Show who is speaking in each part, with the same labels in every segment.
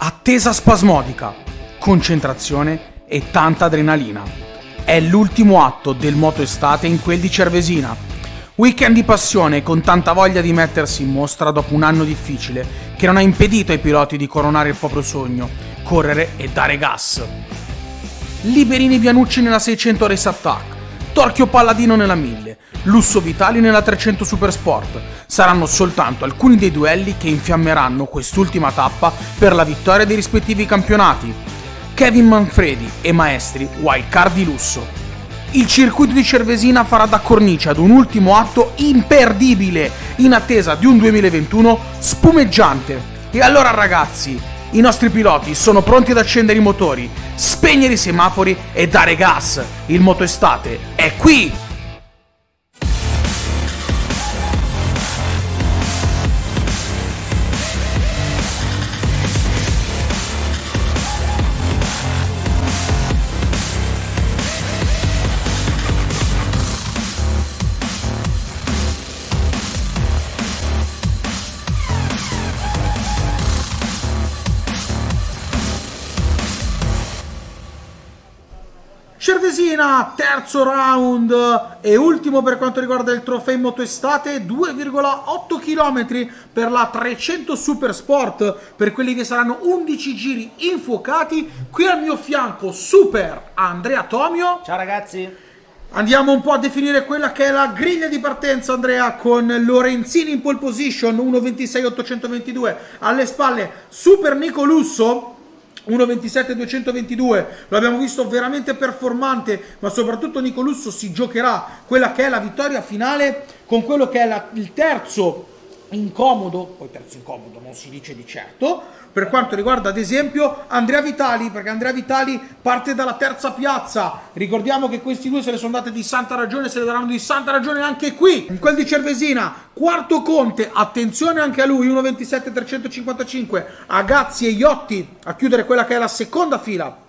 Speaker 1: Attesa spasmodica, concentrazione e tanta adrenalina. È l'ultimo atto del moto estate in quel di Cervesina. Weekend di passione con tanta voglia di mettersi in mostra dopo un anno difficile che non ha impedito ai piloti di coronare il proprio sogno, correre e dare gas. Liberini Bianucci nella 600 Race Attack, Torchio Palladino nella 1000, Lusso Vitali nella 300 Supersport. Saranno soltanto alcuni dei duelli che infiammeranno quest'ultima tappa per la vittoria dei rispettivi campionati. Kevin Manfredi e Maestri Wildcard di lusso. Il circuito di Cervesina farà da cornice ad un ultimo atto imperdibile in attesa di un 2021 spumeggiante. E allora ragazzi, i nostri piloti sono pronti ad accendere i motori, spegnere i semafori e dare gas. Il moto estate è qui! Cervesina, terzo round e ultimo per quanto riguarda il trofeo moto estate, 2,8 km per la 300 Super Sport, per quelli che saranno 11 giri infuocati. Qui al mio fianco Super Andrea Tomio.
Speaker 2: Ciao ragazzi.
Speaker 1: Andiamo un po' a definire quella che è la griglia di partenza, Andrea, con Lorenzini in pole position, 1.26.822 alle spalle, Super Nico Lusso 1.27 222 lo abbiamo visto veramente performante ma soprattutto Nico Lusso si giocherà quella che è la vittoria finale con quello che è la, il terzo incomodo poi terzo incomodo non si dice di certo per quanto riguarda ad esempio Andrea Vitali perché Andrea Vitali parte dalla terza piazza ricordiamo che questi due se le sono date di santa ragione se le daranno di santa ragione anche qui in quel di Cervesina quarto Conte attenzione anche a lui 1.27 355 Agazzi e Iotti a chiudere quella che è la seconda fila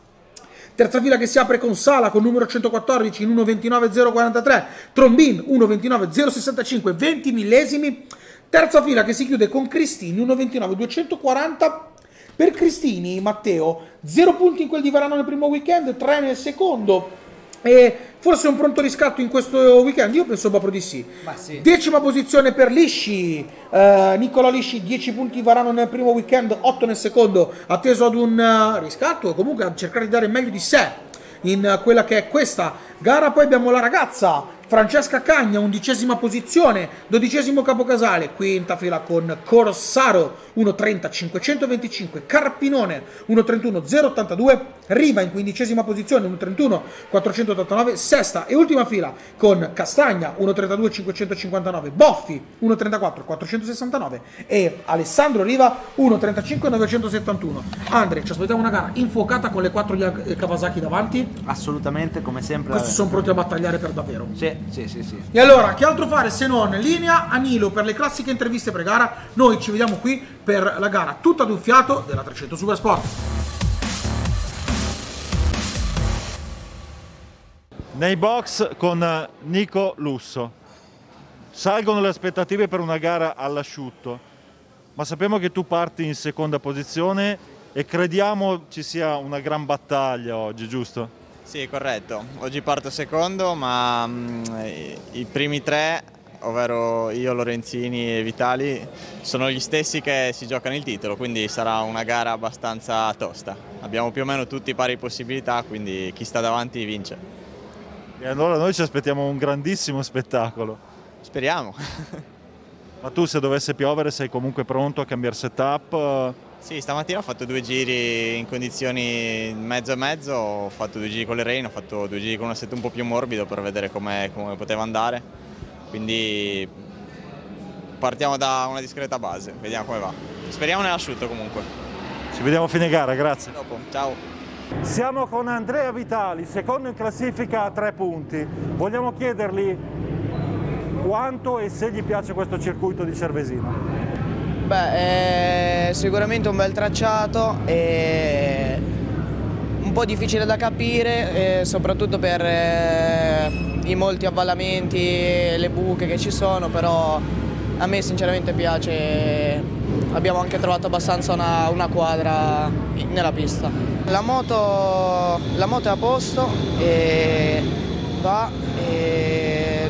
Speaker 1: Terza fila che si apre con Sala con numero 114 in 1.29.043, Trombin 1.29.065, 20 millesimi. Terza fila che si chiude con Cristini 1.29.240. Per Cristini, Matteo, 0 punti in quel di Varano nel primo weekend, 3 nel secondo. E forse un pronto riscatto in questo weekend? Io penso proprio di sì.
Speaker 2: Sì.
Speaker 1: Decima posizione per Lisci, eh, Nicola Lisci 10 punti Varano nel primo weekend, 8 nel secondo, atteso ad un eh, riscatto comunque a cercare di dare meglio di sé in quella che è questa gara. Poi abbiamo la ragazza Francesca Cagna, undicesima posizione, dodicesimo capocasale, quinta fila con Corsaro 1.30 525, Carpinone 1.31 082, Riva in quindicesima posizione 1.31 489, sesta e ultima fila con Castagna 1.32 559, Boffi 1.34 469 e Alessandro Riva 1.35 971. Andre, ci aspettiamo una gara infuocata con le quattro Kawasaki davanti.
Speaker 2: Assolutamente, come sempre.
Speaker 1: Questi sono pronti a battagliare per davvero.
Speaker 2: Sì, sì, sì, sì.
Speaker 1: E allora, che altro fare se non linea a Nilo per le classiche interviste pre-gara? Noi ci vediamo qui per la gara tutta ad un fiato della 300 Supersport.
Speaker 3: nei box con Nico Lusso. Salgono le aspettative per una gara all'asciutto, ma sappiamo che tu parti in seconda posizione e crediamo ci sia una gran battaglia oggi, giusto?
Speaker 4: Sì, corretto. Oggi parto secondo, ma mm, i- i primi tre, ovvero io, Lorenzini e Vitali, sono gli stessi che si giocano il titolo, quindi sarà una gara abbastanza tosta. Abbiamo più o meno tutti pari possibilità, quindi chi sta davanti vince.
Speaker 3: E allora noi ci aspettiamo un grandissimo spettacolo.
Speaker 4: Speriamo.
Speaker 3: Ma tu se dovesse piovere sei comunque pronto a cambiare setup?
Speaker 4: Sì, stamattina ho fatto due giri in condizioni mezzo e mezzo, ho fatto due giri con le rain, ho fatto due giri con un assetto un po' più morbido per vedere come, come poteva andare, quindi partiamo da una discreta base, vediamo come va. Speriamo nell'asciutto comunque.
Speaker 3: Ci vediamo a fine gara, grazie.
Speaker 4: Dopo, ciao.
Speaker 3: Siamo con Andrea Vitali, secondo in classifica a tre punti. Vogliamo chiedergli quanto e se gli piace questo circuito di Cervesina.
Speaker 5: Beh, è sicuramente un bel tracciato e un po' difficile da capire, soprattutto per eh, i molti avvallamenti e le buche che ci sono, però a me sinceramente piace abbiamo anche trovato abbastanza una, una quadra nella pista. La moto, la moto è a posto e va e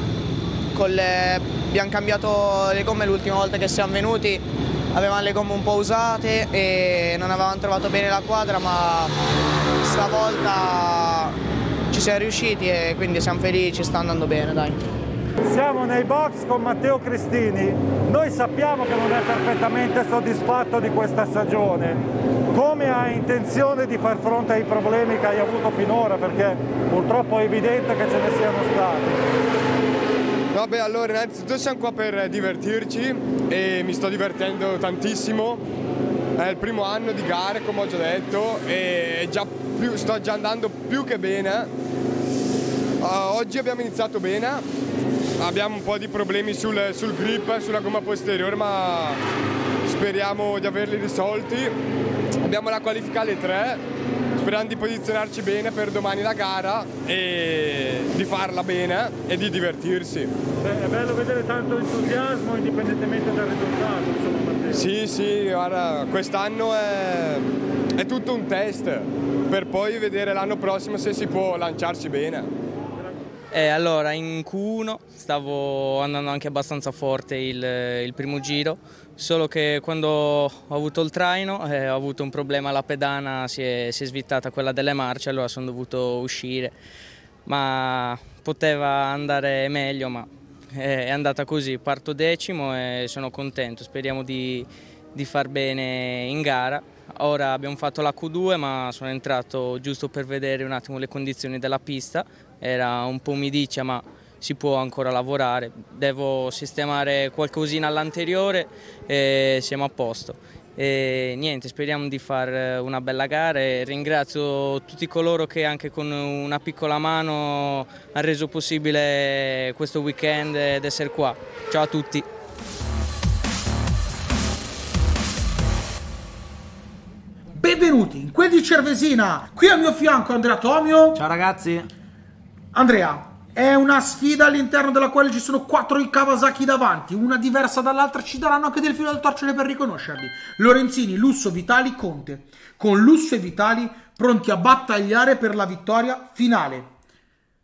Speaker 5: le, abbiamo cambiato le gomme l'ultima volta che siamo venuti avevamo le gomme un po' usate e non avevamo trovato bene la quadra ma stavolta ci siamo riusciti e quindi siamo felici, sta andando bene dai.
Speaker 3: Siamo nei box con Matteo Cristini, noi sappiamo che non è perfettamente soddisfatto di questa stagione, come hai intenzione di far fronte ai problemi che hai avuto finora perché purtroppo è evidente che ce ne siano stati.
Speaker 6: Vabbè allora innanzitutto siamo qua per divertirci e mi sto divertendo tantissimo, è il primo anno di gare come ho già detto e già più, sto già andando più che bene, uh, oggi abbiamo iniziato bene abbiamo un po' di problemi sul, sul grip, sulla gomma posteriore, ma speriamo di averli risolti. Abbiamo la qualifica alle 3, speriamo di posizionarci bene per domani la gara e di farla bene e di divertirsi.
Speaker 3: Beh, è bello vedere tanto entusiasmo indipendentemente dal risultato, insomma Matteo.
Speaker 6: Sì, sì, guarda, quest'anno è, è tutto un test per poi vedere l'anno prossimo se si può lanciarci bene.
Speaker 7: Eh, allora, in Q1 stavo andando anche abbastanza forte il, il, primo giro, solo che quando ho avuto il traino eh, ho avuto un problema alla pedana, si è, si è svittata quella delle marce, allora sono dovuto uscire, ma poteva andare meglio, ma eh, è andata così, parto decimo e sono contento, speriamo di, di far bene in gara. Ora abbiamo fatto la Q2 ma sono entrato giusto per vedere un attimo le condizioni della pista era un po' umidiccia ma si può ancora lavorare, devo sistemare qualcosina all'anteriore e siamo a posto. E niente, speriamo di fare una bella gara e ringrazio tutti coloro che anche con una piccola mano hanno reso possibile questo weekend ed essere qua. Ciao a tutti!
Speaker 1: Benvenuti in quel di Cervesina, qui al mio fianco Andrea Tomio.
Speaker 2: Ciao ragazzi!
Speaker 1: Andrea, è una sfida all'interno della quale ci sono quattro Kawasaki davanti, una diversa dall'altra, ci daranno anche del filo al torcere per riconoscerli. Lorenzini, Lusso, Vitali, Conte, con Lusso e Vitali pronti a battagliare per la vittoria finale.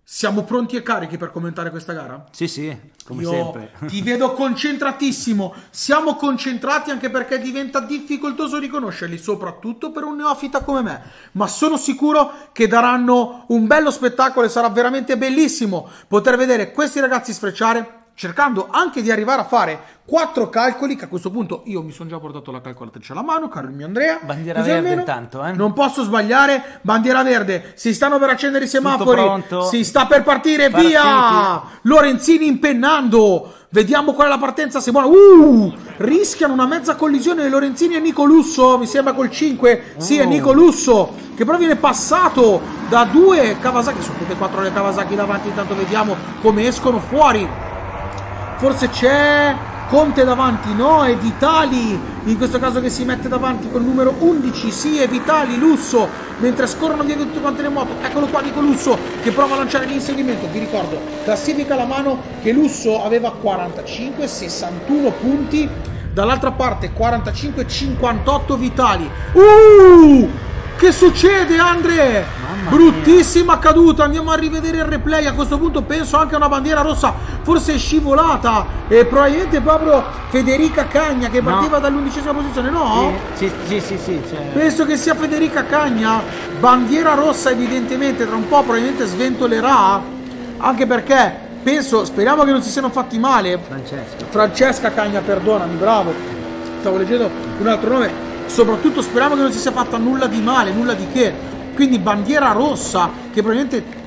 Speaker 1: Siamo pronti e carichi per commentare questa gara?
Speaker 2: Sì, sì, come
Speaker 1: Io
Speaker 2: sempre.
Speaker 1: Ti vedo concentratissimo. Siamo concentrati anche perché diventa difficoltoso riconoscerli, soprattutto per un neofita come me. Ma sono sicuro che daranno un bello spettacolo e sarà veramente bellissimo poter vedere questi ragazzi sfrecciare cercando anche di arrivare a fare quattro calcoli che a questo punto io mi sono già portato la calcolatrice alla mano, caro il mio Andrea.
Speaker 2: Bandiera verde intanto, eh?
Speaker 1: Non posso sbagliare, bandiera verde. Si stanno per accendere i semafori. Si sta per partire, Partiti. via! Lorenzini impennando. Vediamo qual è la partenza, se buona. Uh! Rischiano una mezza collisione Lorenzini e Nico Lusso, mi sembra col 5. Uh. Sì, è oh. Nico Lusso che però viene passato da due Kawasaki, sono tutte e quattro le Kawasaki davanti, intanto vediamo come escono fuori forse c'è Conte davanti, no, è Vitali, in questo caso che si mette davanti col numero 11, sì, è Vitali, Lusso, mentre scorrono via tutte quante le moto, eccolo qua Nico Lusso che prova a lanciare l'inseguimento, vi ricordo, classifica la mano che Lusso aveva 45, 61 punti, dall'altra parte 45, 58 Vitali, uh! Che succede Andre? Mamma Bruttissima mia. caduta, andiamo a rivedere il replay, a questo punto penso anche a una bandiera rossa, forse è scivolata e probabilmente proprio Federica Cagna che partiva no. dall'undicesima posizione, no?
Speaker 2: Sì, sì, sì, sì, sì
Speaker 1: Penso che sia Federica Cagna, bandiera rossa evidentemente, tra un po' probabilmente sventolerà, anche perché penso, speriamo che non si siano fatti male.
Speaker 2: Francesca.
Speaker 1: Francesca Cagna, perdonami, bravo. Stavo leggendo un altro nome soprattutto speriamo che non si sia fatta nulla di male, nulla di che. Quindi bandiera rossa che probabilmente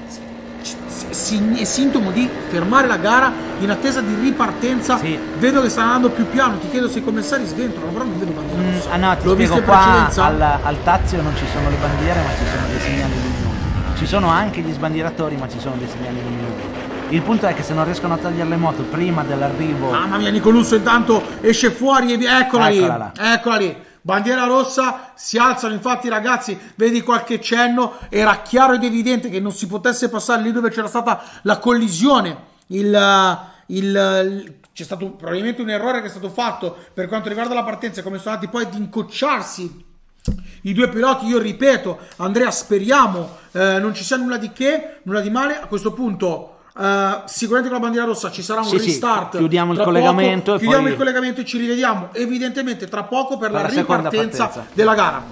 Speaker 1: è sintomo di fermare la gara in attesa di ripartenza. Sì. Vedo che sta andando più piano. Ti chiedo se i commissari sventolano, però non vedo bandiera mm, rossa.
Speaker 2: Ah no, ti L'ho spiego qua al, al, Tazio non ci sono le bandiere, ma ci sono dei segnali luminosi. Ci sono anche gli sbandieratori, ma ci sono dei segnali luminosi. Il punto è che se non riescono a togliere le moto prima dell'arrivo.
Speaker 1: Mamma mia, Nicolusso intanto esce fuori e eccola, eccola lì. Là. Eccola lì. Bandiera rossa, si alzano infatti ragazzi, vedi qualche cenno, era chiaro ed evidente che non si potesse passare lì dove c'era stata la collisione, il, il, c'è stato probabilmente un errore che è stato fatto per quanto riguarda la partenza, come sono andati poi ad incocciarsi i due piloti. Io ripeto, Andrea, speriamo eh, non ci sia nulla di che, nulla di male. A questo punto. Uh, sicuramente con la bandiera rossa ci sarà un
Speaker 2: Sì, sì,
Speaker 1: restart.
Speaker 2: chiudiamo il collegamento
Speaker 1: poco,
Speaker 2: e
Speaker 1: chiudiamo
Speaker 2: poi-
Speaker 1: il collegamento e ci rivediamo. Evidentemente, tra poco per la,
Speaker 2: Per la seconda
Speaker 1: ripartenza
Speaker 2: partenza.
Speaker 1: della gara.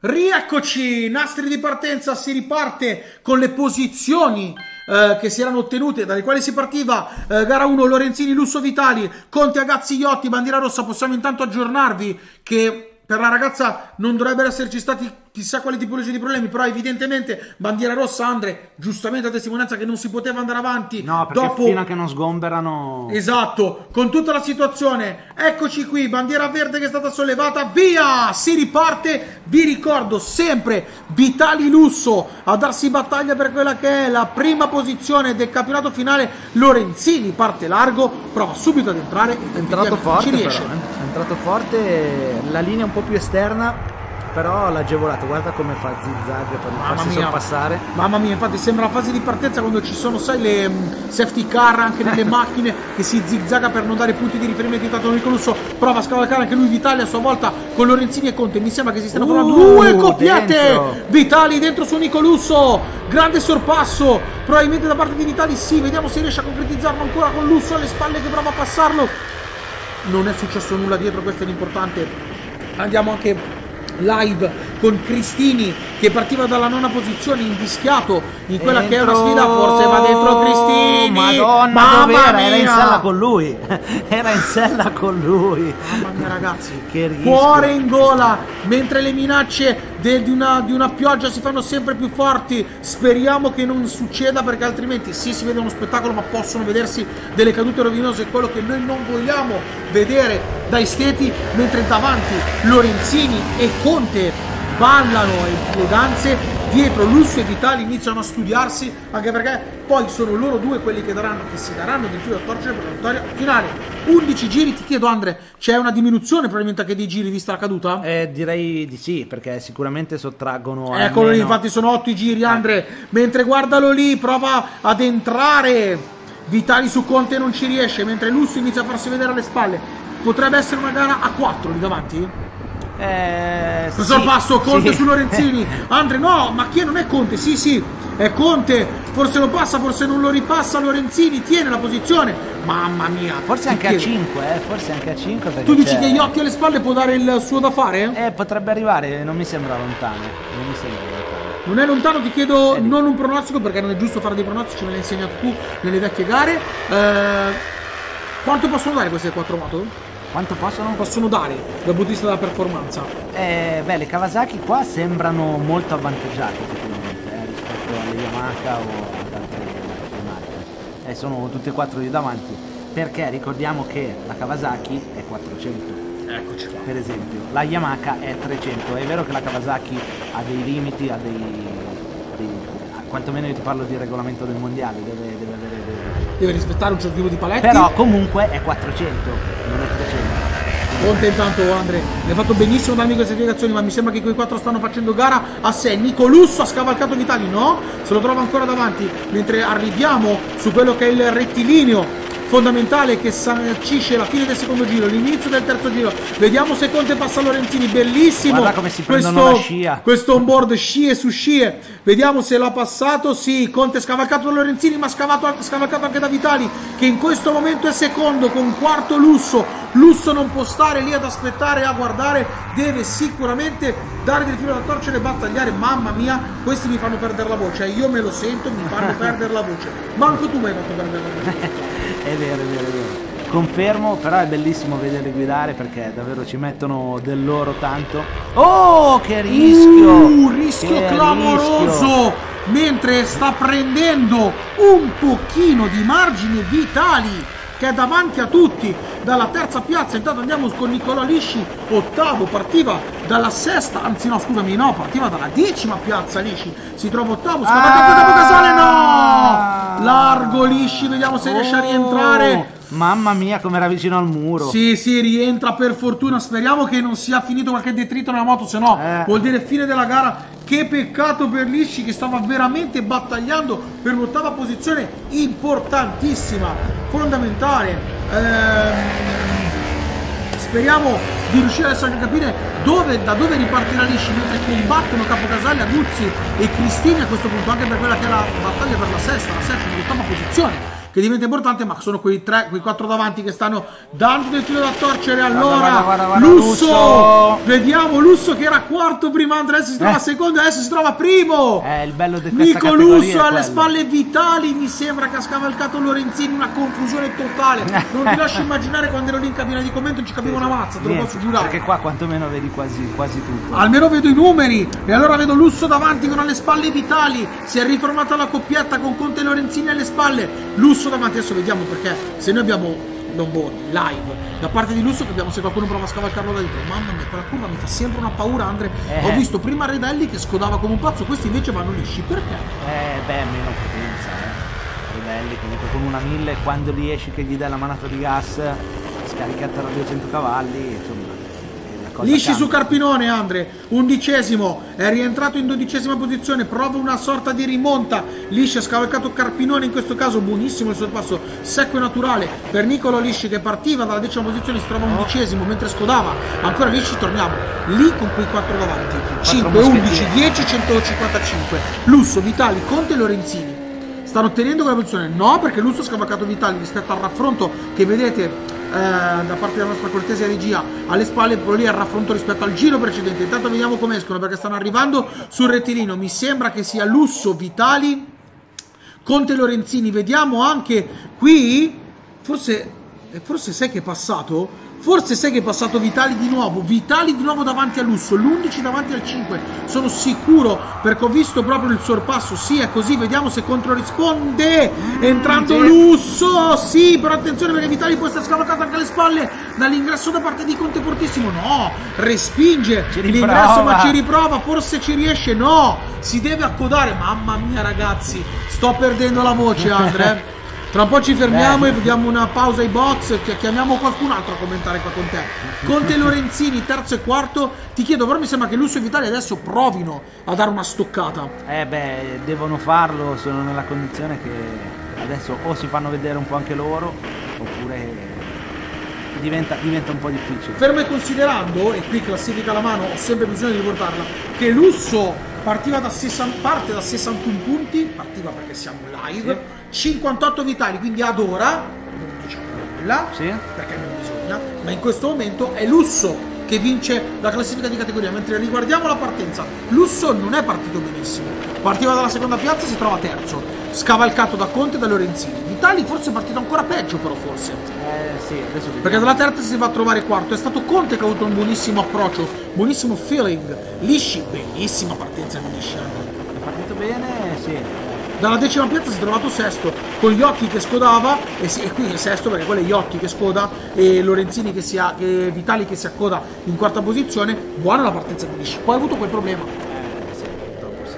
Speaker 1: Rieccoci, nastri di partenza, si riparte con le posizioni eh, che si erano ottenute, dalle quali si partiva eh, gara 1, Lorenzini, Lusso Vitali, Conte, Agazzi, Iotti, bandiera rossa, possiamo intanto aggiornarvi che per la ragazza non dovrebbero esserci stati chissà quali tipologie di problemi, però evidentemente bandiera rossa, Andre, giustamente a testimonianza che non si poteva andare avanti
Speaker 2: No, perché
Speaker 1: dopo...
Speaker 2: fino a che non sgomberano...
Speaker 1: Esatto, con tutta la situazione. Eccoci qui, bandiera verde che è stata sollevata, via! Si riparte, vi ricordo sempre Vitali Lusso a darsi battaglia per quella che è la prima posizione del campionato finale. Lorenzini parte largo, prova subito ad entrare.
Speaker 2: È entrato
Speaker 1: Ci
Speaker 2: forte
Speaker 1: riesce.
Speaker 2: però, eh. è entrato forte, la linea un po' più esterna, però l'ha agevolato, guarda come fa zigzag per non farsi
Speaker 1: mia.
Speaker 2: sorpassare.
Speaker 1: Mamma mia, infatti sembra la fase di partenza quando ci sono, sai, le mm, safety car anche nelle macchine che si zigzaga per non dare punti di riferimento. Intanto Enrico Lusso prova a scavalcare anche lui Vitali a sua volta con Lorenzini e Conte. Mi sembra che si stiano
Speaker 2: Uh,
Speaker 1: formando due coppiette.
Speaker 2: dentro.
Speaker 1: Vitali dentro su Nico Lusso, grande sorpasso. Probabilmente da parte di Vitali sì, vediamo se riesce a concretizzarlo ancora con Lusso alle spalle che prova a passarlo. Non è successo nulla dietro, questo è l'importante. Andiamo anche live con Cristini che partiva dalla nona posizione invischiato in quella che è una
Speaker 2: Dentro-
Speaker 1: sfida forse va dentro Cristini
Speaker 2: Madonna,
Speaker 1: mamma
Speaker 2: dov'era? Era in sella con lui. Era in sella con lui.
Speaker 1: mamma mia ragazzi
Speaker 2: Che rischio.
Speaker 1: cuore in gola mentre le minacce di, una, di una pioggia si fanno sempre più forti speriamo che non succeda perché altrimenti sì si vede uno spettacolo ma possono vedersi delle cadute rovinose quello che noi non vogliamo vedere dai steti mentre davanti Lorenzini e Conte ballano le danze dietro Lusso e Vitali iniziano a studiarsi anche perché poi sono loro due quelli che, daranno, che si daranno del filo da torcere per la vittoria finale 11 giri ti chiedo Andre c'è una diminuzione probabilmente anche dei giri vista la caduta?
Speaker 2: Eh, direi di sì, perché sicuramente sottraggono.
Speaker 1: Eccolo lì,
Speaker 2: almeno-
Speaker 1: infatti sono 8 i giri Andre mentre guardalo lì prova ad entrare Vitali su Conte non ci riesce mentre Lusso inizia a farsi vedere alle spalle potrebbe essere una gara a 4 lì davanti?
Speaker 2: Eh, sì,
Speaker 1: Sorpasso, Conte
Speaker 2: sì.
Speaker 1: su Lorenzini. Andre, no, ma chi non è Conte? Sì, sì, è Conte. Forse lo passa, forse non lo ripassa. Lorenzini tiene la posizione. Mamma mia.
Speaker 2: Forse anche a
Speaker 1: chiedo.
Speaker 2: 5, eh, forse anche a 5.
Speaker 1: Tu dici che Iotti alle spalle può dare il suo da fare?
Speaker 2: Eh, potrebbe arrivare, non mi sembra lontano. Non mi sembra lontano.
Speaker 1: Non è lontano, ti chiedo
Speaker 2: Eh,
Speaker 1: non un pronostico perché non è giusto fare dei pronostici, me l'hai insegnato tu nelle vecchie gare. Eh, quanto possono dare queste quattro moto?
Speaker 2: Quanto possono?
Speaker 1: Possono dare dal punto di vista della performance.
Speaker 2: Eh, beh, le Kawasaki qua sembrano molto avvantaggiate effettivamente eh, rispetto alle Yamaha o ad altre altre marche. Eh, sono tutte e quattro lì davanti. Perché ricordiamo che la Kawasaki è 400.
Speaker 1: Eccoci qua.
Speaker 2: per esempio. La Yamaha è 300, è vero che la Kawasaki ha dei limiti, ha dei... dei- quantomeno io ti parlo di regolamento del mondiale, deve, deve avere... dei-
Speaker 1: Deve rispettare un certo tipo di paletti.
Speaker 2: Però comunque è 400, non è 300.
Speaker 1: Conte intanto Andre mi hai fatto benissimo darmi queste spiegazioni ma mi sembra che quei quattro stanno facendo gara a sé Nico Lusso ha scavalcato Vitali no se lo trova ancora davanti mentre arriviamo su quello che è il rettilineo fondamentale che sancisce la fine del secondo giro l'inizio del terzo giro. Vediamo se Conte passa Lorenzini. Bellissimo.
Speaker 2: Guarda come si prendono
Speaker 1: questo,
Speaker 2: la scia.
Speaker 1: questo onboard scie su scie. Vediamo se l'ha passato. Sì Conte scavalcato da Lorenzini ma scavato- scavalcato anche da Vitali che in questo momento è secondo con quarto Lusso Lusso non può stare lì ad aspettare a guardare deve sicuramente dare del filo da torcere e battagliare mamma mia questi mi fanno perdere la voce eh, io me lo sento mi fanno perdere la voce manco tu mi hai fatto perdere la voce
Speaker 2: È vero, è vero, è vero. Confermo, però è bellissimo vederli guidare perché davvero ci mettono del loro tanto. Oh, che rischio!
Speaker 1: Uh, rischio
Speaker 2: Che
Speaker 1: clamoroso
Speaker 2: rischio!
Speaker 1: mentre sta prendendo un pochino di margine vitali che è davanti a tutti dalla terza piazza intanto andiamo con Nicola Lisci ottavo partiva dalla sesta anzi no scusami no partiva dalla decima piazza Lisci si trova ottavo scavalcato
Speaker 2: Ah!
Speaker 1: dopo Casale no largo Lisci vediamo se riesce a rientrare
Speaker 2: Mamma mia, come era vicino al muro.
Speaker 1: Sì, sì, rientra per fortuna. Speriamo che non sia finito qualche detrito nella moto, se no
Speaker 2: Eh.
Speaker 1: vuol dire fine della gara. Che peccato per Lisci che stava veramente battagliando per l'ottava posizione importantissima, fondamentale. Ehm, speriamo di riuscire adesso anche a capire dove, da dove ripartirà Lisci mentre combattono Capocasalli, Aguzzi e Cristini a questo punto anche per quella che è la battaglia per la sesta, la settima, l'ottava posizione che diventa importante ma sono quei tre, quei quattro davanti che stanno dando del filo da torcere allora
Speaker 2: guarda, guarda, guarda,
Speaker 1: Lusso,
Speaker 2: Lusso.
Speaker 1: vediamo Lusso che era quarto prima adesso si trova
Speaker 2: Eh.
Speaker 1: secondo adesso si trova primo
Speaker 2: Eh, il bello di
Speaker 1: Nico Lusso
Speaker 2: è
Speaker 1: alle spalle Vitali mi sembra che ha scavalcato Lorenzini una confusione totale non ti lascio immaginare quando ero lì in cabina di commento ci capivo una mazza te lo posso giurare
Speaker 2: Perché qua quantomeno vedi quasi, quasi tutto.
Speaker 1: Almeno vedo i numeri e allora vedo Lusso davanti con alle spalle Vitali. Si è riformata la coppietta con Conte Lorenzini alle spalle. Lusso davanti, adesso vediamo perché se noi abbiamo boh, live da parte di Lusso capiamo se qualcuno prova a scavalcarlo da dietro. Mamma mia, quella curva mi fa sempre una paura, Andre.
Speaker 2: Eh.
Speaker 1: Ho visto prima Redelli che scodava come un pazzo, questi invece vanno lisci. Perché?
Speaker 2: Eh, beh, meno potenza, eh. Livelli comunque con una 1000 quando riesci che gli dai la manata di gas scaricata da 200 cavalli, insomma.
Speaker 1: Lisci
Speaker 2: cambia.
Speaker 1: su Carpinone, Andre, undicesimo, è rientrato in dodicesima posizione, prova una sorta di rimonta. Lisci ha scavalcato Carpinone, in questo caso buonissimo il sorpasso secco e naturale per Nicolo Lisci che partiva dalla decima posizione, si trova undicesimo mentre scodava. Ancora Lisci, torniamo lì con quei quattro davanti: 5, 11,
Speaker 2: moschettieri.
Speaker 1: 10, 155. Lusso, Vitali, Conte e Lorenzini. Stanno ottenendo quella posizione? No, perché Lusso ha scavalcato Vitali rispetto al raffronto che vedete eh, da parte della nostra cortese regia alle spalle, lì il raffronto rispetto al giro precedente. Intanto vediamo come escono perché stanno arrivando sul rettilineo. Mi sembra che sia Lusso, Vitali, Conte Lorenzini. Vediamo anche qui, forse, eh, forse sai che è passato? Forse sai che è passato Vitali di nuovo, Vitali di nuovo davanti a Lusso, l'11 davanti al 5, sono sicuro perché ho visto proprio il sorpasso, sì è così, vediamo se controrisponde, entrando Lusso, sì però attenzione perché Vitali può essere scavalcato anche alle spalle dall'ingresso da parte di Conte fortissimo, no, respinge l'ingresso ma ci riprova, forse ci riesce, no, si deve accodare, mamma mia ragazzi, sto perdendo la voce Andre. Tra un po' ci fermiamo
Speaker 2: Beh.
Speaker 1: e vediamo una pausa ai box, chi- chiamiamo qualcun altro a commentare qua con te. Conte Lorenzini, terzo e quarto, ti chiedo, però mi sembra che Lusso e Vitali adesso provino a dare una stoccata.
Speaker 2: Eh beh, devono farlo, sono nella condizione che adesso o si fanno vedere un po' anche loro, oppure diventa, diventa un po' difficile.
Speaker 1: Fermo e considerando, e qui classifica la mano, ho sempre bisogno di ricordarla, che Lusso partiva da 60, parte da 61 punti, partiva perché siamo live, 58 Vitali, quindi ad ora, non diciamo nulla,
Speaker 2: Sì?
Speaker 1: perché non bisogna, ma in questo momento è Lusso che vince la classifica di categoria, mentre riguardiamo la partenza, Lusso non è partito benissimo, partiva dalla seconda piazza e si trova terzo, scavalcato da Conte e da Lorenzini. Vitali forse è partito ancora peggio però forse.
Speaker 2: Eh sì, adesso.
Speaker 1: Perché dalla terza si va a trovare quarto. È stato Conte che ha avuto un buonissimo approccio, buonissimo feeling. Lisci, bellissima partenza di Lisci.
Speaker 2: È partito bene, sì.
Speaker 1: Dalla decima piazza si è trovato sesto, con gli occhi che scodava, e, si- e qui è sesto perché quello è gli occhi che scoda, e Lorenzini che si ha, e Vitali che si accoda in quarta posizione. Buona la partenza di Lisci. Poi ha avuto quel problema.
Speaker 2: Eh sì, purtroppo sì.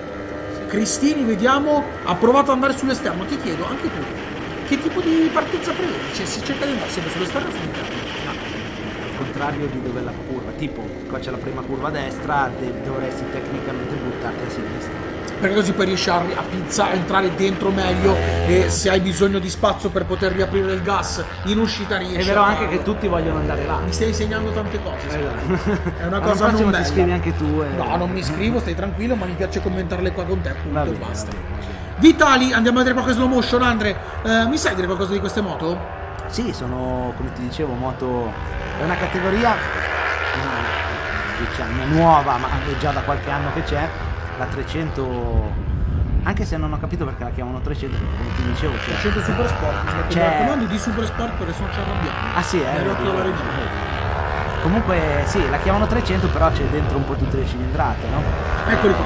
Speaker 1: Cristini, vediamo, ha provato ad andare sull'esterno. Ti chiedo, anche tu, che tipo di partenza prevedi? Cioè, si cerca di andare sempre sull'esterno o sull'interno?
Speaker 2: Al contrario di dove è la curva, tipo qua c'è la prima curva a destra, de- dovresti tecnicamente buttarti a sinistra.
Speaker 1: Perché così poi riesci a, a pinza- a entrare dentro meglio e se hai bisogno di spazio per poter riaprire il gas in uscita riesci
Speaker 2: È vero
Speaker 1: a
Speaker 2: anche che tutti vogliono andare là.
Speaker 1: mi stai insegnando tante cose
Speaker 2: Esatto.
Speaker 1: è una cosa non
Speaker 2: ti
Speaker 1: bella
Speaker 2: scrivi anche tu. e-
Speaker 1: no non mi iscrivo stai tranquillo ma mi piace commentarle qua con te punto e basta. Vitali andiamo a vedere qualche slow motion Andre Eh, mi sai dire qualcosa di queste moto?
Speaker 2: Sì, sono, come ti dicevo, moto... È una categoria, eh, diciamo, nuova, ma è già da qualche anno che c'è. La 300... Anche se non ho capito perché la chiamano 300, come ti dicevo, c'è...
Speaker 1: 100 Super Sport mi
Speaker 2: C'è-
Speaker 1: raccomando di Super Sport perché se no ci arrabbiamo
Speaker 2: Ah sì,
Speaker 1: mi
Speaker 2: eh,
Speaker 1: regia
Speaker 2: Comunque sì, la chiamano 300, però c'è dentro un po' tutte le cilindrate, no?
Speaker 1: Eccoli qua.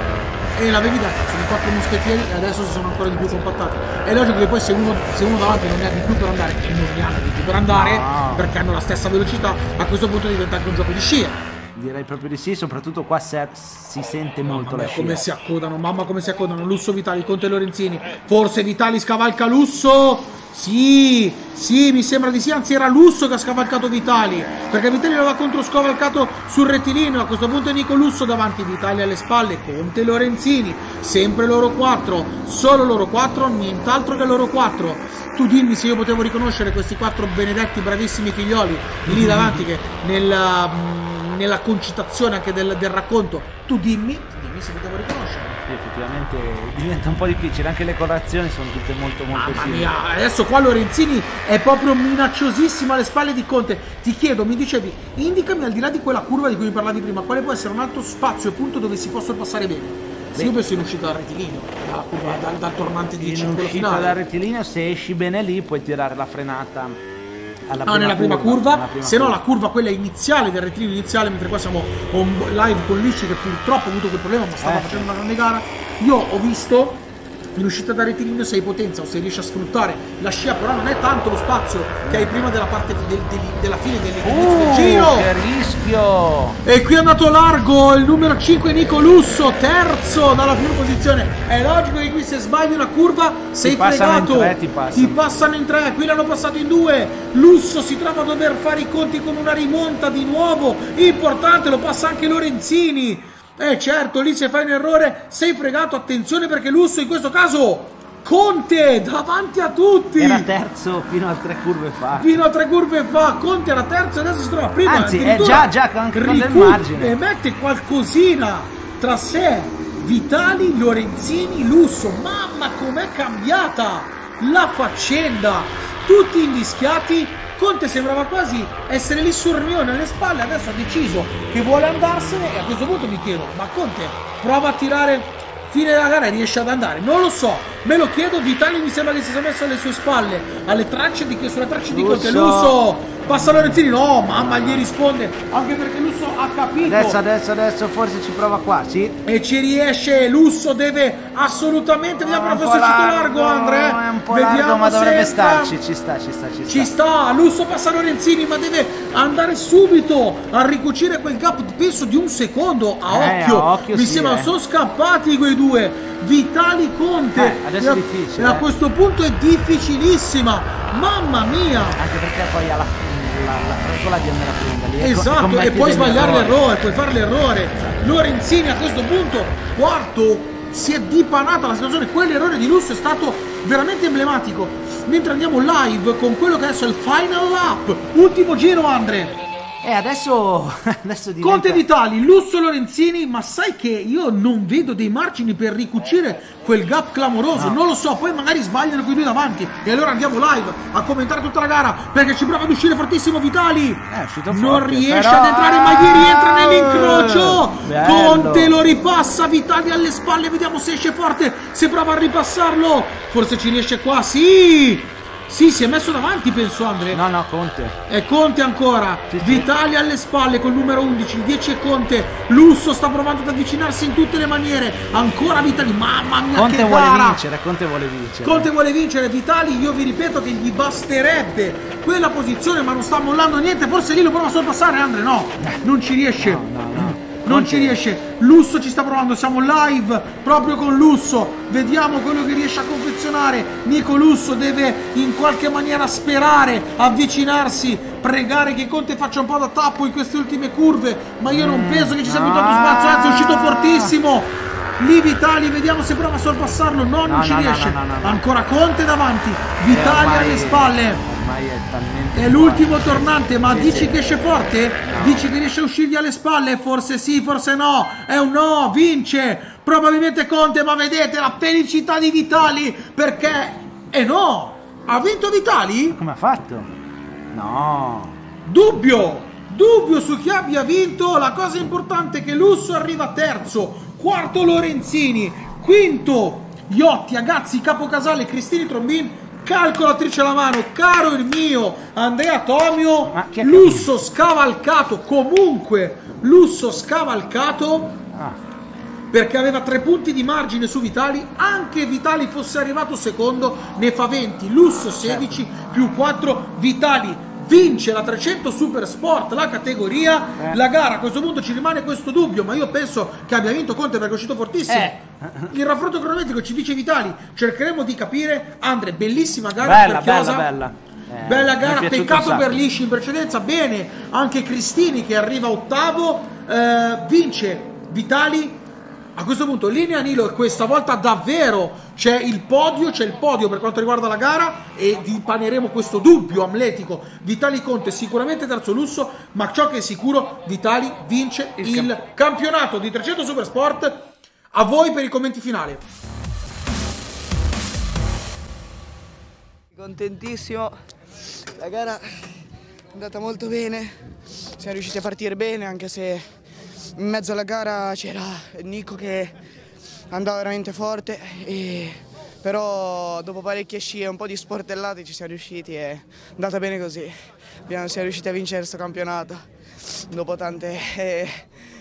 Speaker 1: E l'avevi detto, sono quattro moschettieri e adesso si sono ancora di più compattati. È logico che poi se uno, se uno davanti non ne ha di più per andare, e non ne hanno di più per andare,
Speaker 2: No.
Speaker 1: perché hanno la stessa velocità, a questo punto diventa anche un gioco di scie.
Speaker 2: Direi proprio di sì, soprattutto qua se- si sente molto
Speaker 1: Mamma
Speaker 2: la
Speaker 1: mia, come si accodano, mamma come si accodano. Lusso Vitali, Conte Lorenzini. Forse Vitali scavalca Lusso. Sì, sì, mi sembra di sì, anzi era Lusso che ha scavalcato Vitali, perché Vitali l'aveva controscavalcato sul rettilineo, a questo punto è Nico Lusso davanti, Vitali alle spalle, Conte Lorenzini, sempre loro quattro, solo loro quattro, nient'altro che loro quattro. Tu dimmi se io potevo riconoscere questi quattro benedetti, bravissimi figlioli lì davanti che nella, nella concitazione anche del, del racconto, tu dimmi, dimmi se potevo riconoscere.
Speaker 2: Sì, effettivamente diventa un po' difficile, anche le colorazioni sono tutte molto molto
Speaker 1: Mamma
Speaker 2: simili.
Speaker 1: mia, adesso qua Lorenzini è proprio minacciosissimo alle spalle di Conte. Ti chiedo, mi dicevi, indicami al di là di quella curva di cui mi parlavi prima, quale può essere un altro spazio e punto dove si possono passare bene? Se io penso in uscita dal rettilineo, curva, dal, dal tornante di
Speaker 2: In
Speaker 1: circolo
Speaker 2: uscita
Speaker 1: finale.
Speaker 2: dal rettilineo, se esci bene lì, puoi tirare la frenata alla
Speaker 1: No, nella prima curva,
Speaker 2: alla prima
Speaker 1: se no
Speaker 2: curva.
Speaker 1: la curva quella iniziale del rettilineo iniziale, mentre qua siamo on live con Lisci che purtroppo ha avuto quel problema ma stava
Speaker 2: Eh,
Speaker 1: facendo una grande gara. Io ho visto in uscita dal rettilineo se hai potenza o se riesci a sfruttare la scia, però non è tanto lo spazio che hai prima della parte del- del- della fine del
Speaker 2: Uh,
Speaker 1: giro.
Speaker 2: che rischio!
Speaker 1: E qui è andato largo il numero 5 Nico Lusso, terzo dalla prima posizione. È logico che qui se sbagli una curva sei
Speaker 2: in
Speaker 1: fregato.
Speaker 2: tre, ti passano.
Speaker 1: passano in tre, qui l'hanno passato in due. Lusso si trova a dover fare i conti con una rimonta di nuovo. Importante, lo passa anche Lorenzini. Eh certo, lì se fai un errore sei fregato, attenzione perché Lusso in questo caso Conte davanti a tutti.
Speaker 2: Era terzo fino a tre curve fa.
Speaker 1: Fino a tre curve fa, Conte era terzo e adesso si trova prima.
Speaker 2: Anzi, è
Speaker 1: addirittura
Speaker 2: già- già anche con del margine.
Speaker 1: E mette qualcosina tra sé, Vitali, Lorenzini, Lusso. Mamma com'è cambiata la faccenda! Tutti invischiati. Conte sembrava quasi essere lì sul rione alle spalle, adesso ha deciso che vuole andarsene e a questo punto mi chiedo, ma Conte prova a tirare fine della gara e riesce ad andare? Non lo so, me lo chiedo, Vitali mi sembra che si sia messo alle sue spalle, alle tracce di, sulle tracce di Conte.
Speaker 2: Lusso.
Speaker 1: Passa Lorenzini, no, mamma gli risponde, anche perché Lusso ha capito.
Speaker 2: Adesso, adesso, adesso forse ci prova qua, sì.
Speaker 1: E ci riesce, Lusso deve assolutamente, vediamo però fosse uscito
Speaker 2: largo,
Speaker 1: largo Andre.
Speaker 2: È un po'
Speaker 1: vediamo
Speaker 2: largo, ma dovrebbe starci. Ci sta, ci sta, ci sta.
Speaker 1: Ci sta, Lusso passa Lorenzini, ma deve andare subito a ricucire quel gap, penso di un secondo, a
Speaker 2: Eh,
Speaker 1: occhio.
Speaker 2: a occhio
Speaker 1: Mi
Speaker 2: sì,
Speaker 1: sembra
Speaker 2: eh.
Speaker 1: sono scappati quei due. Vitali Conte.
Speaker 2: Eh, adesso è difficile,
Speaker 1: E a
Speaker 2: eh.
Speaker 1: questo punto è difficilissima. Mamma mia.
Speaker 2: Anche perché poi ha la, la, la fregola di andare a prenderli. e co-
Speaker 1: Esatto, e
Speaker 2: commetti
Speaker 1: puoi sbagliare l'errore, puoi fare l'errore. Lorenzini a questo punto, quarto, si è dipanata la situazione. Quell'errore di Lusso è stato veramente emblematico. Mentre andiamo live con quello che adesso è il final lap, ultimo giro, Andre.
Speaker 2: E adesso, adesso diventa...
Speaker 1: Conte Vitali, Lusso Lorenzini, ma sai che io non vedo dei margini per ricucire quel gap clamoroso, non lo so, poi magari sbagliano quei due davanti e allora andiamo live a commentare tutta la gara perché ci prova ad uscire fortissimo Vitali.
Speaker 2: Eh, è uscito
Speaker 1: non
Speaker 2: forte,
Speaker 1: riesce
Speaker 2: però-
Speaker 1: ad entrare, ma gli rientra nell'incrocio.
Speaker 2: Bello.
Speaker 1: Conte lo ripassa, Vitali alle spalle, vediamo se esce forte, se prova a ripassarlo. Forse ci riesce qua, sì! Sì, si è messo davanti, penso Andre.
Speaker 2: No, no, Conte.
Speaker 1: E Conte ancora,
Speaker 2: Sì, sì.
Speaker 1: Vitali alle spalle col numero 11, il 10 è Conte, Lusso sta provando ad avvicinarsi in tutte le maniere, ancora Vitali, mamma mia
Speaker 2: Conte
Speaker 1: che
Speaker 2: vuole
Speaker 1: gara!
Speaker 2: vincere, Conte vuole vincere.
Speaker 1: Conte vuole vincere, Vitali io vi ripeto che gli basterebbe quella posizione ma non sta mollando niente, forse lì lo prova a sorpassare Andre, no, non ci riesce.
Speaker 2: No, no, no.
Speaker 1: Non ci riesce, Lusso ci sta provando, siamo live proprio con Lusso, vediamo quello che riesce a confezionare. Nico Lusso deve in qualche maniera sperare, avvicinarsi, pregare che Conte faccia un po' da tappo in queste ultime curve, ma io non penso che ci sia più tanto spazio, anzi è uscito fortissimo. Lì Vitali, vediamo se prova a sorpassarlo, no, non
Speaker 2: No,
Speaker 1: ci
Speaker 2: no,
Speaker 1: riesce.
Speaker 2: no.
Speaker 1: Ancora Conte davanti, Vitali alle spalle.
Speaker 2: Ormai è talmente
Speaker 1: È l'ultimo tornante, ma
Speaker 2: Sì,
Speaker 1: dici
Speaker 2: sì.
Speaker 1: che esce forte? Dici che riesce a uscirgli alle spalle? Forse sì, forse no. È un no, vince. Probabilmente Conte, ma vedete la felicità di Vitali perché... E no! Ha vinto Vitali?
Speaker 2: Come ha fatto? No.
Speaker 1: Dubbio! Dubbio su chi abbia vinto. La cosa importante è che Lusso arriva terzo, quarto Lorenzini, quinto Iotti, Agazzi, Capocasale, Cristini Trombin. Calcolatrice alla mano, caro il mio Andrea Tomio, Lusso scavalcato, comunque Lusso scavalcato
Speaker 2: Ah,
Speaker 1: perché aveva tre punti di margine su Vitali, anche Vitali fosse arrivato secondo, ne fa 20, Lusso 16 più 4, Vitali vince la 300 Super Sport, la categoria, eh. la gara. A questo punto ci rimane questo dubbio, ma io penso che abbia vinto Conte perché è uscito fortissimo. Eh. Il raffronto cronometrico ci dice Vitali, cercheremo di capire. Andre, bellissima gara.
Speaker 2: Bella, bella, bella.
Speaker 1: Eh, Bella gara, peccato per Lisci in precedenza. Bene, anche Cristini che arriva ottavo, eh, vince Vitali a questo punto linea Nilo e questa volta davvero c'è il podio, c'è il podio per quanto riguarda la gara e dipaneremo questo dubbio amletico. Vitali Conte sicuramente terzo lusso, ma ciò che è sicuro, Vitali vince il, il camp- campionato di 300 Supersport. A voi per i commenti finali.
Speaker 5: Contentissimo, la gara è andata molto bene, siamo riusciti a partire bene anche se in mezzo alla gara c'era Nico che andava veramente forte, e... però dopo parecchie scie e un po' di sportellate ci siamo riusciti e è andata bene così. Abbiamo, siamo riusciti a vincere questo campionato dopo tante eh,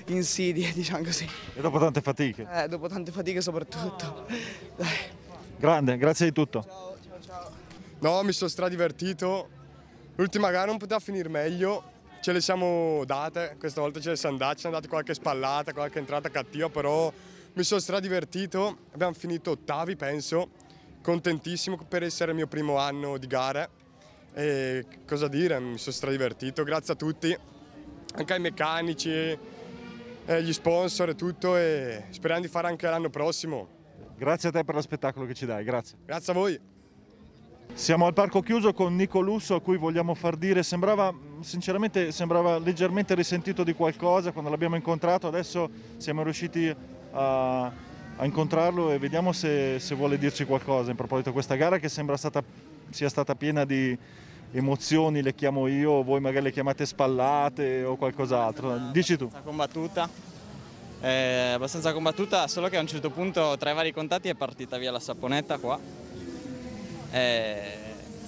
Speaker 5: insidie, diciamo così.
Speaker 3: E dopo tante fatiche?
Speaker 5: Eh, dopo tante fatiche soprattutto. Dai.
Speaker 3: Grande, grazie di tutto.
Speaker 6: Ciao, ciao, ciao. No, mi sono stradivertito. L'ultima gara non poteva finire meglio ce le siamo date, questa volta ce le siamo date, ci siamo date qualche spallata, qualche entrata cattiva, però mi sono stradivertito, abbiamo finito ottavi penso, contentissimo per essere il mio primo anno di gare e cosa dire, mi sono stradivertito, grazie a tutti, anche ai meccanici, gli sponsor e tutto e speriamo di fare anche l'anno prossimo.
Speaker 3: Grazie a te per lo spettacolo che ci dai, grazie.
Speaker 6: Grazie a voi.
Speaker 3: Siamo al parco chiuso con Nico Lusso a cui vogliamo far dire, sembrava sinceramente sembrava leggermente risentito di qualcosa quando l'abbiamo incontrato, adesso siamo riusciti a, a incontrarlo e vediamo se, se, vuole dirci qualcosa in proposito di questa gara che sembra stata, sia stata piena di emozioni, le chiamo io, voi magari le chiamate spallate o qualcos'altro. Dici tu.
Speaker 4: Combattuta, eh, abbastanza combattuta, solo che a un certo punto tra i vari contatti è partita via la saponetta qua eh,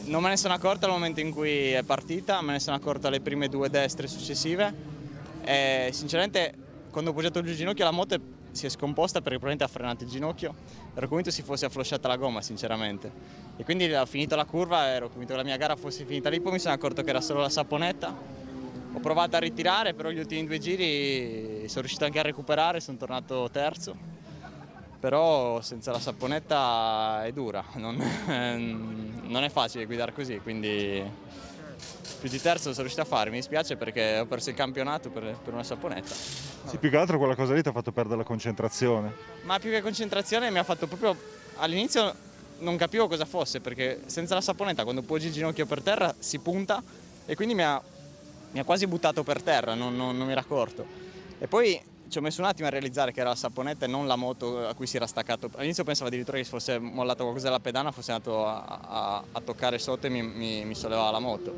Speaker 4: non me ne sono accorto al momento in cui è partita, me ne sono accorto alle prime due destre successive. E sinceramente quando ho poggiato giù il ginocchio la moto si è scomposta perché probabilmente ha frenato il ginocchio, ero convinto si fosse afflosciata la gomma sinceramente. E quindi ho finito la curva, ero convinto che la mia gara fosse finita lì, poi mi sono accorto che era solo la saponetta, ho provato a ritirare però gli ultimi due giri sono riuscito anche a recuperare, sono tornato terzo però senza la saponetta è dura, non, non è facile guidare così, quindi più di terzo sono riuscito a fare, mi dispiace perché ho perso il campionato per, per una saponetta.
Speaker 3: Sì, più che altro quella cosa lì ti ha fatto perdere la concentrazione.
Speaker 4: Ma più che concentrazione mi ha fatto proprio, all'inizio non capivo cosa fosse perché senza la saponetta quando poggi il ginocchio per terra si punta e quindi mi ha, mi ha quasi buttato per terra, non, non, non mi ero accorto. E poi ci ho messo un attimo a realizzare che era la saponetta e non la moto a cui si era staccato. All'inizio pensavo addirittura che si fosse mollato qualcosa dalla pedana, fosse andato a, a, a toccare sotto e mi, mi, mi, sollevava la moto.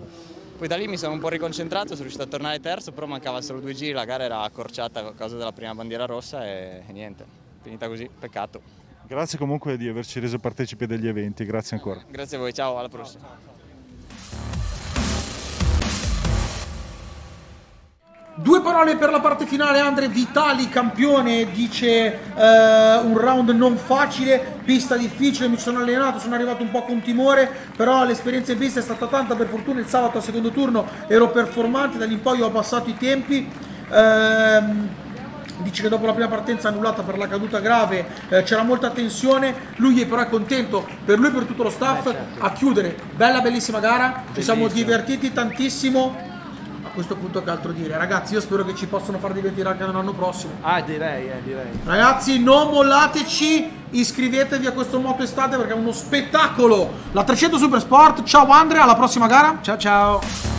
Speaker 4: Poi da lì mi sono un po' riconcentrato, sono riuscito a tornare terzo, però mancava solo due giri, la gara era accorciata a causa della prima bandiera rossa e, e niente, finita così, peccato.
Speaker 3: Grazie comunque di averci reso partecipi degli eventi, grazie ancora.
Speaker 4: Grazie a voi, ciao, alla prossima.
Speaker 1: Due parole per la parte finale, Andre Vitali, campione, dice uh, un round non facile, pista difficile, mi sono allenato, sono arrivato un po' con timore, però l'esperienza in pista è stata tanta, per fortuna il sabato al secondo turno ero performante, da lì in poi ho abbassato i tempi. Uh, dice che dopo la prima partenza annullata per la caduta grave eh, c'era molta tensione, lui però è contento per lui e per tutto lo staff Beh, certo. a chiudere. Bella bellissima gara, ci siamo divertiti tantissimo questo punto che altro dire. Ragazzi, io spero che ci possano far divertire anche l'anno prossimo.
Speaker 2: Ah, direi, eh, direi.
Speaker 1: Ragazzi, non mollateci, iscrivetevi a questo moto estate perché è uno spettacolo. La 300 Super Sport. Ciao Andrea, alla prossima gara.
Speaker 2: Ciao ciao.